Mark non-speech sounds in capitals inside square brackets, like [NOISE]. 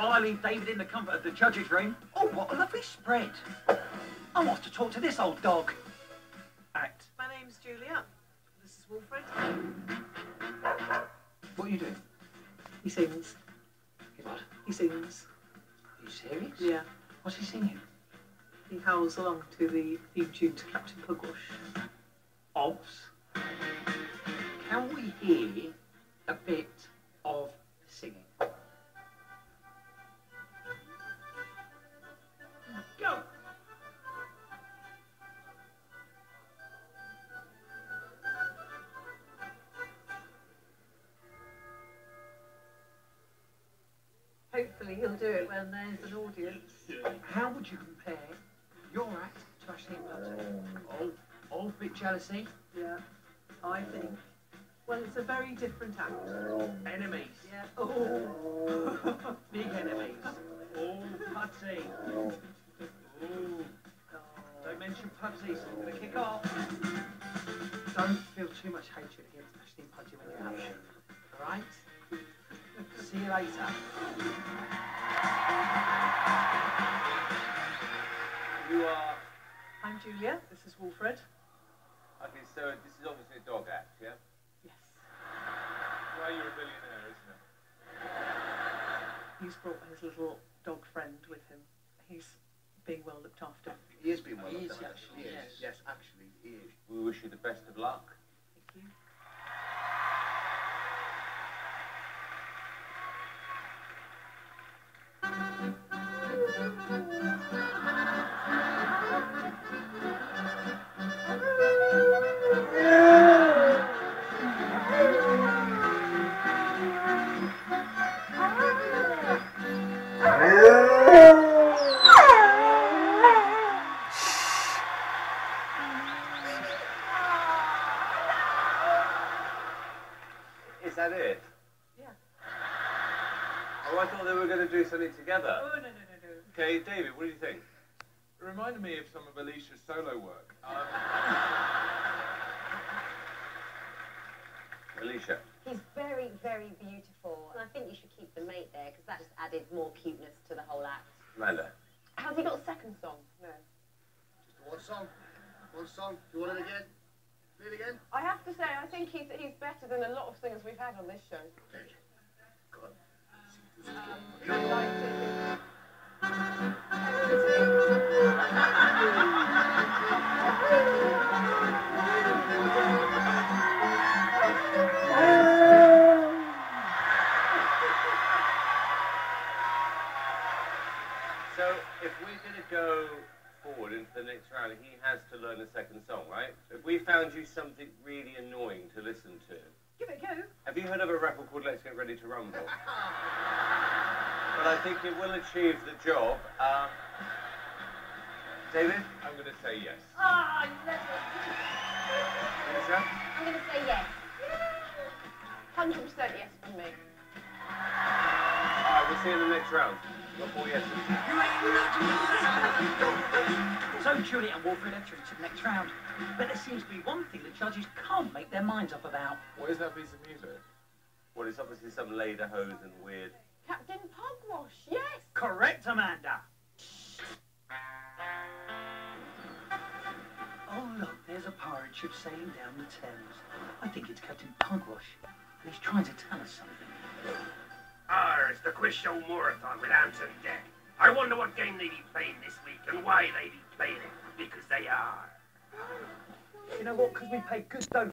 while I leave David in the comfort of the judge's room. Oh, what a lovely spread. I want to talk to this old dog. Act. My name's Julia. This is Wolfred. What are you doing? He sings. You what? He sings. Are you serious? Yeah. What's he singing? He howls along to the theme tune to Captain Pugwash. Obs. Can we hear a bit Hopefully he'll do it when there's an audience. How would you compare your act to Ashleigh Butler? Old, oh, old oh, oh, bit jealousy? Yeah. I think. Well, it's a very different act. Enemies. Yeah. Oh. [LAUGHS] Big enemies. Oh, Pudsey. Oh. Don't mention Pudsey, so I'm going to kick off. Don't feel too much hatred against Ashley and Pudsey when you have them. Alright? See you later. You are. I'm Julia. This is Wolfred. Okay, so this is obviously a dog act, yeah? Yes. Why you're a billionaire, isn't it? He's brought his little dog friend with him. He's being well looked after. He is being well He looked is after. actually, He yes. is. Yes, actually, he is. We wish you the best of luck. That it? Yeah. Oh, I thought they were going to do something together. Oh, no, no, no, no. Okay, David, what do you think? It reminded me of some of Alesha's solo work. Um, [LAUGHS] Alesha. He's very, very beautiful, and I think you should keep the mate there because that just added more cuteness to the whole act. Amanda. Has he got a second song? No. Just one song. One song. Do you want it again? Do it again? I have to say, I think he's, he's better than a lot of singers we've had on this show. Okay. Go on. I liked. So, if we're going to go forward into the next round, he has to learn a second song, right? If we found you something really annoying to listen to, Give it a go. have you heard of a record called Let's Get Ready to Rumble? but I think it will achieve the job. Um, David? I'm going to say yes. Ah, never. Alesha? I'm going to say yes. 100% yes see you in the next round. Got four yeses. So Juliet and Wolfred enter into the next round. But there seems to be one thing the judges can't make their minds up about. What is that piece of music? Well, it's obviously some later hose and weird. Captain Pugwash, yes! Correct, Amanda. Oh, look, there's a pirate ship sailing down the Thames. I think it's Captain Pugwash. And he's trying to tell us something. It's the quiz show marathon with Anton Deck. I wonder what game they be playing this week and why they be playing it. Because they are. You know what? Because we pay good dough